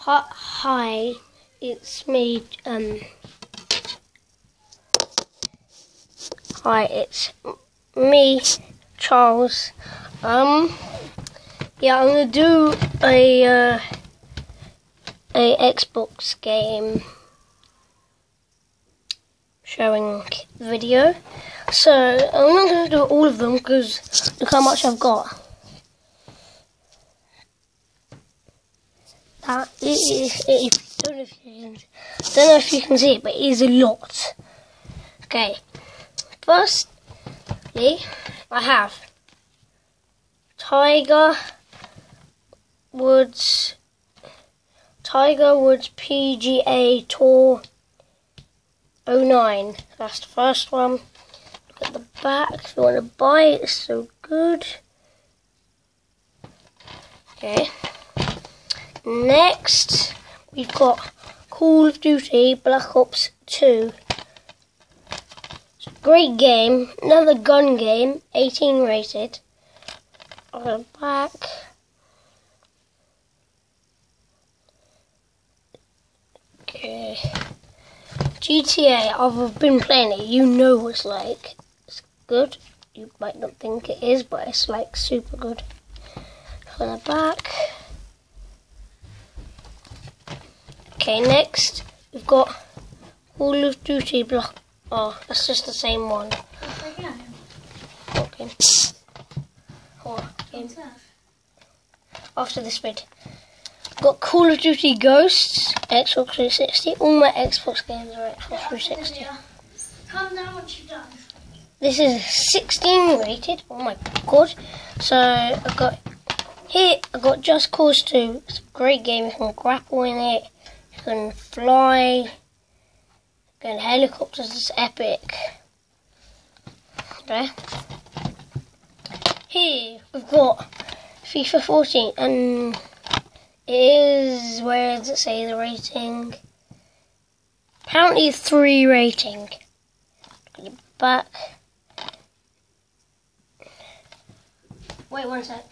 Hi, it's me. Um, hi, it's me, Charles. Um, yeah, I'm gonna do a uh, a Xbox game showing video. So I'm not gonna do all of them because look how much I've got. Uh, is, don't know if you can, don't know if you can see it, but it is a lot. Okay, firstly, I have Tiger Woods, Tiger Woods PGA Tour 09. That's the first one. Look at the back if you want to buy it, it's so good. Okay. Next, we've got Call of Duty Black Ops 2. It's a great game, another gun game, 18 rated. On the back. Okay. GTA, I've been playing it, you know what it's like. It's good. You might not think it is, but it's like super good. On the back. Okay, next we've got Call of Duty Block. Oh, that's just the same one. Okay. Oh. After this bit, got Call of Duty Ghosts, Xbox 360. All my Xbox games are Xbox 360. Calm down once you're done. This is 16 rated. Oh my god! So I got here. I got Just Cause 2. It's a great game. You can grapple in it. Can fly. And helicopters is epic. Okay. Here we've got FIFA 14 and it is where does it say the rating? Apparently three rating. Look back. Wait one sec.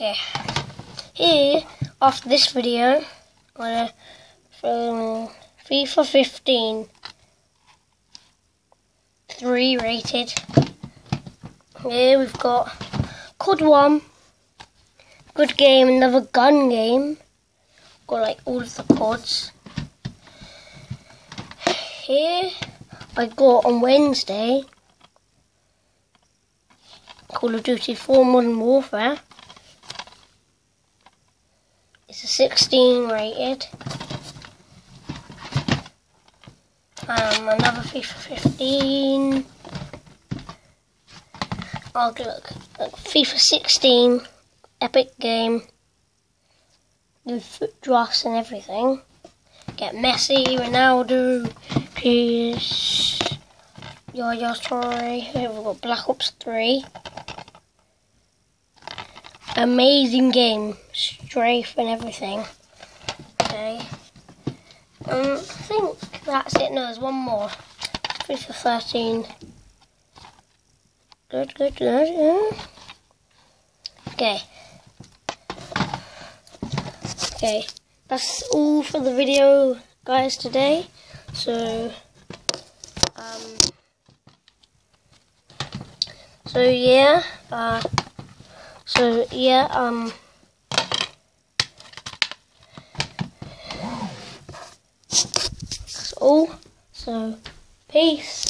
Okay. Here, after this video, I'm gonna film FIFA 15. 3 rated. Here we've got COD 1. Good game, another gun game. Got like all of the CODs. Here I got on Wednesday Call of Duty 4 Modern Warfare. It's a 16 rated. Um, another FIFA 15. Oh, look, look, FIFA 16, epic game with FUT drafts and everything. Get Messi, Ronaldo, Yaya Toure. Here we've got Black Ops 3. Amazing game, strafe and everything. Okay. Um, I think that's it. No, there's one more. FIFA 13. Good, good, good. yeah. Okay. Okay. That's all for the video, guys, today. So, um, so yeah, uh, so yeah, um, that's all. So, peace.